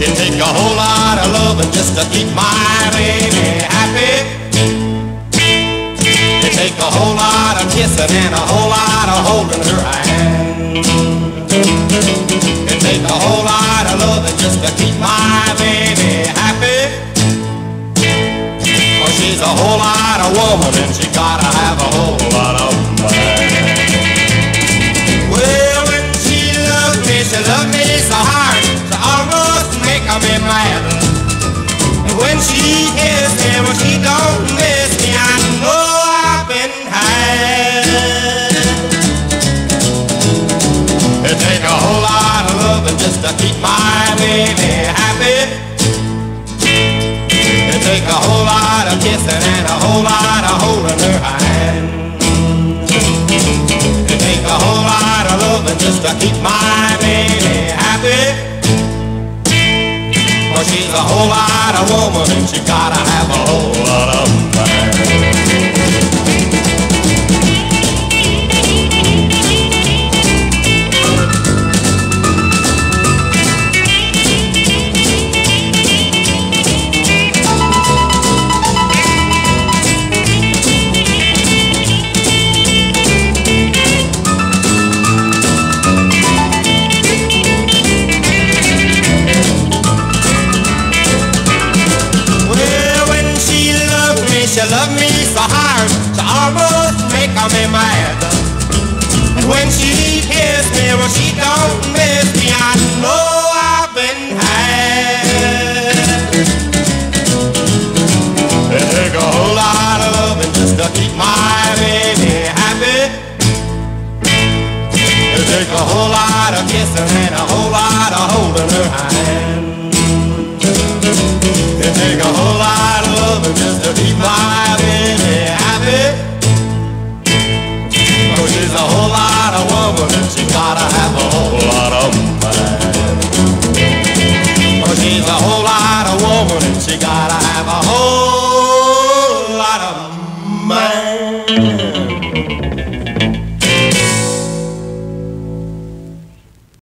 It takes a whole lot of loving just to keep my baby happy. It takes a whole lot of kissing and a whole lot of holding her hand. It takes a whole lot of loving just to keep my baby happy. For she's a whole lot of woman and she gotta have a whole lot of to keep my baby happy. It take a whole lot of kissing and a whole lot of holding her hand. It take a whole lot of loving just to keep my baby happy. Well, she's a whole lot of woman and she gotta have a whole lot loved me, me so hard, she almost make me mad. And when she kissed me, well, she don't miss me. I know I've been had. It take a whole lot of loving just to keep my baby happy. It take a whole lot of kissing and a whole lot of holding her hand. It take a whole lot of loving just to keep my a whole lot of woman and she gotta have a whole lot of man. Oh, she's a whole lot of woman and she gotta have a whole lot of man.